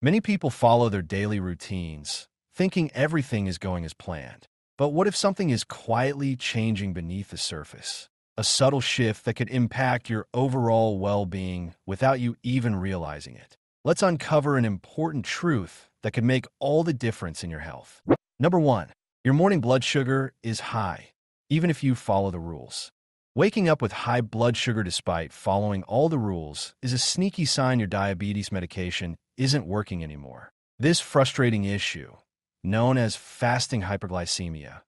Many people follow their daily routines, thinking everything is going as planned. But what if something is quietly changing beneath the surface? A subtle shift that could impact your overall well-being without you even realizing it. Let's uncover an important truth that could make all the difference in your health. Number one, your morning blood sugar is high, even if you follow the rules. Waking up with high blood sugar despite following all the rules is a sneaky sign your diabetes medication isn't working anymore. This frustrating issue, known as fasting hyperglycemia,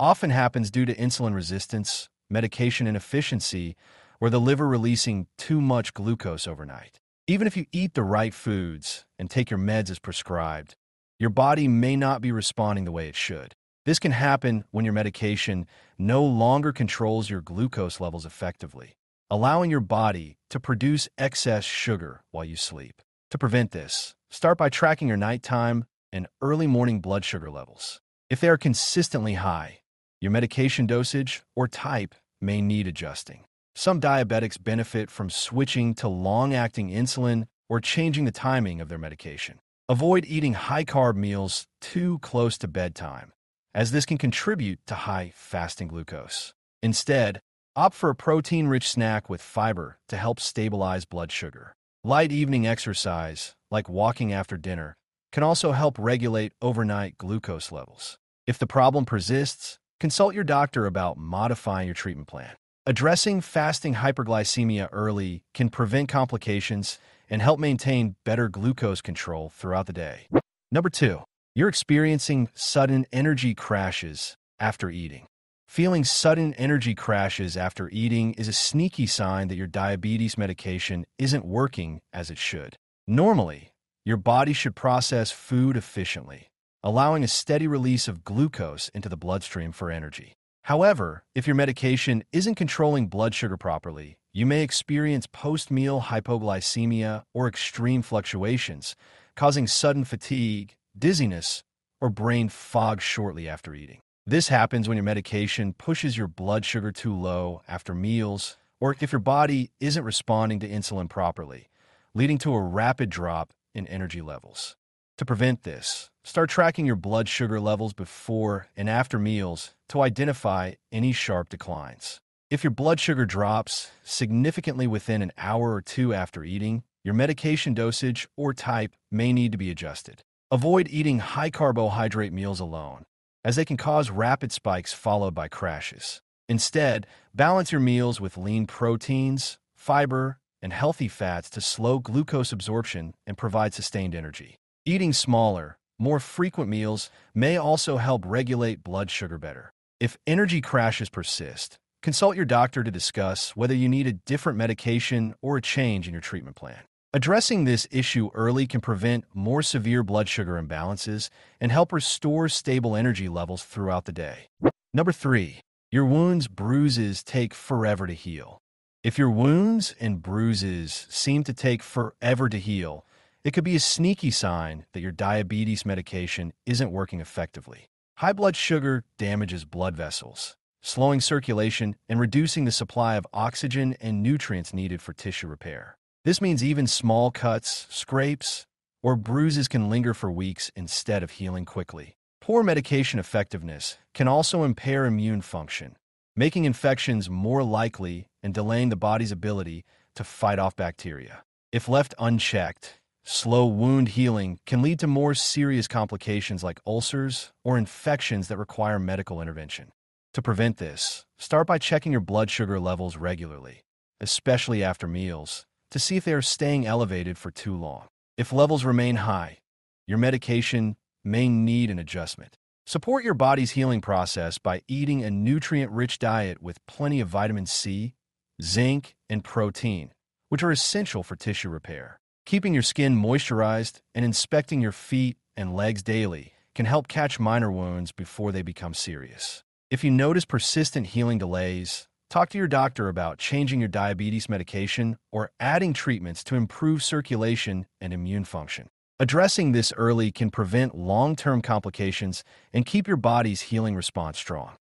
often happens due to insulin resistance, medication inefficiency, or the liver releasing too much glucose overnight. Even if you eat the right foods and take your meds as prescribed, your body may not be responding the way it should. This can happen when your medication no longer controls your glucose levels effectively, allowing your body to produce excess sugar while you sleep. To prevent this, start by tracking your nighttime and early morning blood sugar levels. If they are consistently high, your medication dosage or type may need adjusting. Some diabetics benefit from switching to long-acting insulin or changing the timing of their medication. Avoid eating high-carb meals too close to bedtime as this can contribute to high fasting glucose. Instead, opt for a protein-rich snack with fiber to help stabilize blood sugar. Light evening exercise, like walking after dinner, can also help regulate overnight glucose levels. If the problem persists, consult your doctor about modifying your treatment plan. Addressing fasting hyperglycemia early can prevent complications and help maintain better glucose control throughout the day. Number two, you're experiencing sudden energy crashes after eating. Feeling sudden energy crashes after eating is a sneaky sign that your diabetes medication isn't working as it should. Normally, your body should process food efficiently, allowing a steady release of glucose into the bloodstream for energy. However, if your medication isn't controlling blood sugar properly, you may experience post-meal hypoglycemia or extreme fluctuations, causing sudden fatigue, dizziness, or brain fog shortly after eating. This happens when your medication pushes your blood sugar too low after meals or if your body isn't responding to insulin properly, leading to a rapid drop in energy levels. To prevent this, start tracking your blood sugar levels before and after meals to identify any sharp declines. If your blood sugar drops significantly within an hour or two after eating, your medication dosage or type may need to be adjusted. Avoid eating high carbohydrate meals alone, as they can cause rapid spikes followed by crashes. Instead, balance your meals with lean proteins, fiber, and healthy fats to slow glucose absorption and provide sustained energy. Eating smaller, more frequent meals may also help regulate blood sugar better. If energy crashes persist, consult your doctor to discuss whether you need a different medication or a change in your treatment plan. Addressing this issue early can prevent more severe blood sugar imbalances and help restore stable energy levels throughout the day. Number three, your wounds, bruises take forever to heal. If your wounds and bruises seem to take forever to heal, it could be a sneaky sign that your diabetes medication isn't working effectively. High blood sugar damages blood vessels, slowing circulation and reducing the supply of oxygen and nutrients needed for tissue repair. This means even small cuts, scrapes, or bruises can linger for weeks instead of healing quickly. Poor medication effectiveness can also impair immune function, making infections more likely and delaying the body's ability to fight off bacteria. If left unchecked, slow wound healing can lead to more serious complications like ulcers or infections that require medical intervention. To prevent this, start by checking your blood sugar levels regularly, especially after meals, to see if they are staying elevated for too long. If levels remain high, your medication may need an adjustment. Support your body's healing process by eating a nutrient-rich diet with plenty of vitamin C, zinc, and protein, which are essential for tissue repair. Keeping your skin moisturized and inspecting your feet and legs daily can help catch minor wounds before they become serious. If you notice persistent healing delays, Talk to your doctor about changing your diabetes medication or adding treatments to improve circulation and immune function. Addressing this early can prevent long-term complications and keep your body's healing response strong.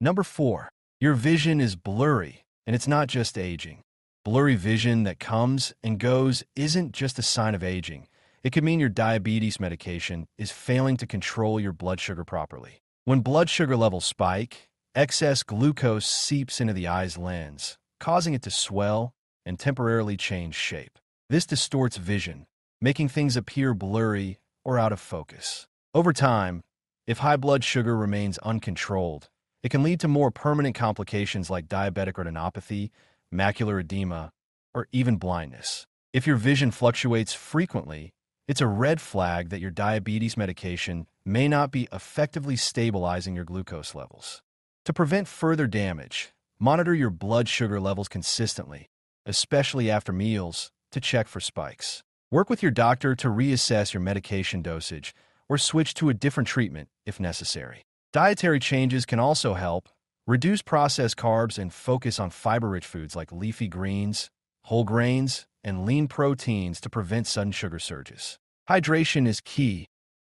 Number four, your vision is blurry, and it's not just aging. Blurry vision that comes and goes isn't just a sign of aging. It could mean your diabetes medication is failing to control your blood sugar properly. When blood sugar levels spike, excess glucose seeps into the eye's lens, causing it to swell and temporarily change shape. This distorts vision, making things appear blurry or out of focus. Over time, if high blood sugar remains uncontrolled, it can lead to more permanent complications like diabetic retinopathy, macular edema, or even blindness. If your vision fluctuates frequently, it's a red flag that your diabetes medication may not be effectively stabilizing your glucose levels. To prevent further damage, monitor your blood sugar levels consistently, especially after meals, to check for spikes. Work with your doctor to reassess your medication dosage or switch to a different treatment if necessary. Dietary changes can also help. Reduce processed carbs and focus on fiber-rich foods like leafy greens, whole grains, and lean proteins to prevent sudden sugar surges. Hydration is key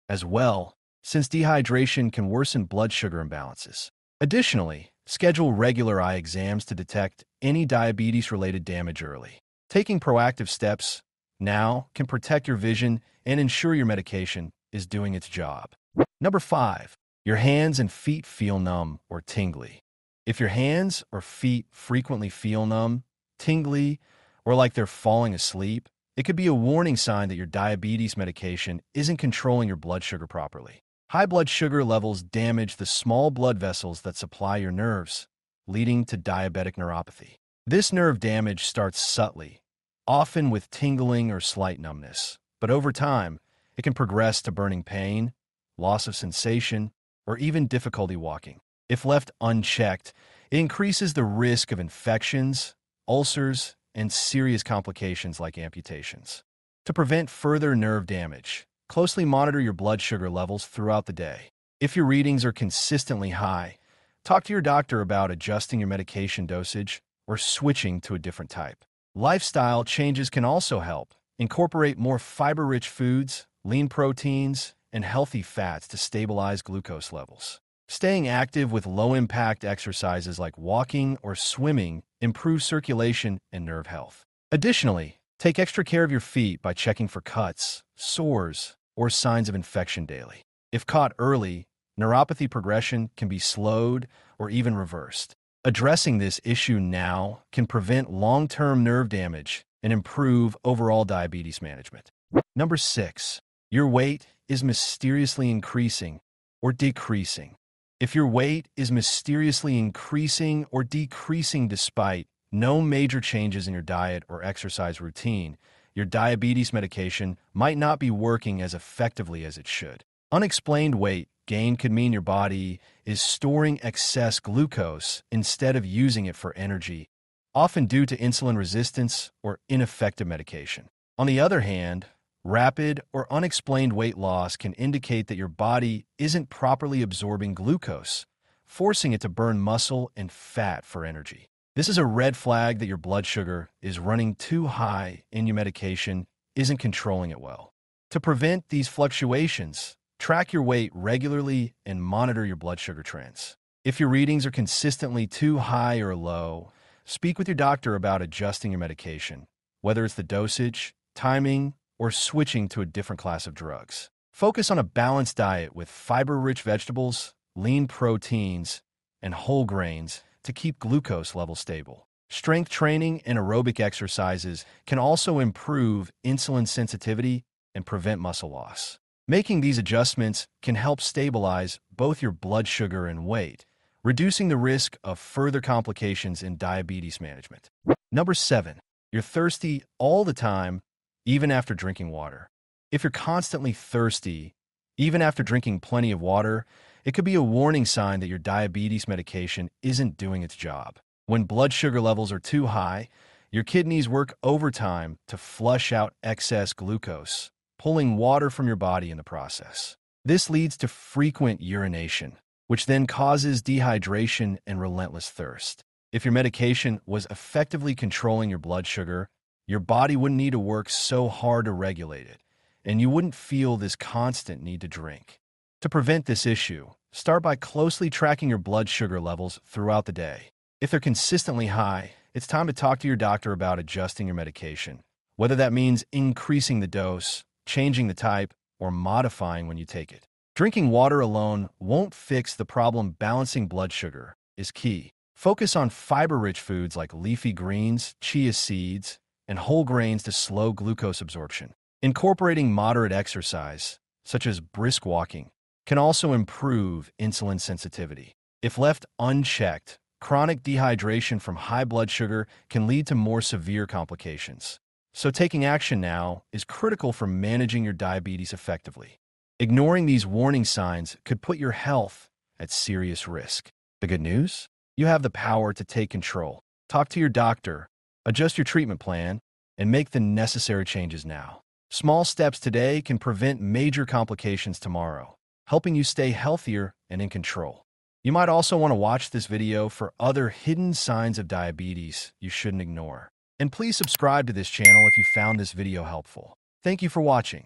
as well, since dehydration can worsen blood sugar imbalances. Additionally, schedule regular eye exams to detect any diabetes-related damage early. Taking proactive steps now can protect your vision and ensure your medication is doing its job. Number 5. Your hands and feet feel numb or tingly. If your hands or feet frequently feel numb, tingly, or like they're falling asleep, it could be a warning sign that your diabetes medication isn't controlling your blood sugar properly. High blood sugar levels damage the small blood vessels that supply your nerves, leading to diabetic neuropathy. This nerve damage starts subtly, often with tingling or slight numbness, but over time, it can progress to burning pain, loss of sensation, or even difficulty walking. If left unchecked, it increases the risk of infections, ulcers, and serious complications like amputations. To prevent further nerve damage, closely monitor your blood sugar levels throughout the day. If your readings are consistently high, talk to your doctor about adjusting your medication dosage or switching to a different type. Lifestyle changes can also help. Incorporate more fiber-rich foods, lean proteins, and healthy fats to stabilize glucose levels. Staying active with low-impact exercises like walking or swimming improves circulation and nerve health. Additionally, take extra care of your feet by checking for cuts, sores, or signs of infection daily. If caught early, neuropathy progression can be slowed or even reversed. Addressing this issue now can prevent long-term nerve damage and improve overall diabetes management. Number 6. Your weight is mysteriously increasing or decreasing. If your weight is mysteriously increasing or decreasing despite no major changes in your diet or exercise routine, your diabetes medication might not be working as effectively as it should. Unexplained weight gain could mean your body is storing excess glucose instead of using it for energy, often due to insulin resistance or ineffective medication. On the other hand, Rapid or unexplained weight loss can indicate that your body isn't properly absorbing glucose, forcing it to burn muscle and fat for energy. This is a red flag that your blood sugar is running too high and your medication isn't controlling it well. To prevent these fluctuations, track your weight regularly and monitor your blood sugar trends. If your readings are consistently too high or low, speak with your doctor about adjusting your medication, whether it's the dosage, timing, or switching to a different class of drugs. Focus on a balanced diet with fiber-rich vegetables, lean proteins, and whole grains to keep glucose levels stable. Strength training and aerobic exercises can also improve insulin sensitivity and prevent muscle loss. Making these adjustments can help stabilize both your blood sugar and weight, reducing the risk of further complications in diabetes management. Number seven, you're thirsty all the time even after drinking water. If you're constantly thirsty, even after drinking plenty of water, it could be a warning sign that your diabetes medication isn't doing its job. When blood sugar levels are too high, your kidneys work overtime to flush out excess glucose, pulling water from your body in the process. This leads to frequent urination, which then causes dehydration and relentless thirst. If your medication was effectively controlling your blood sugar, your body wouldn't need to work so hard to regulate it, and you wouldn't feel this constant need to drink. To prevent this issue, start by closely tracking your blood sugar levels throughout the day. If they're consistently high, it's time to talk to your doctor about adjusting your medication, whether that means increasing the dose, changing the type, or modifying when you take it. Drinking water alone won't fix the problem. Balancing blood sugar is key. Focus on fiber-rich foods like leafy greens, chia seeds, and whole grains to slow glucose absorption. Incorporating moderate exercise, such as brisk walking, can also improve insulin sensitivity. If left unchecked, chronic dehydration from high blood sugar can lead to more severe complications. So taking action now is critical for managing your diabetes effectively. Ignoring these warning signs could put your health at serious risk. The good news? You have the power to take control. Talk to your doctor, adjust your treatment plan, and make the necessary changes now. Small steps today can prevent major complications tomorrow, helping you stay healthier and in control. You might also want to watch this video for other hidden signs of diabetes you shouldn't ignore. And please subscribe to this channel if you found this video helpful. Thank you for watching.